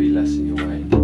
be less in your way.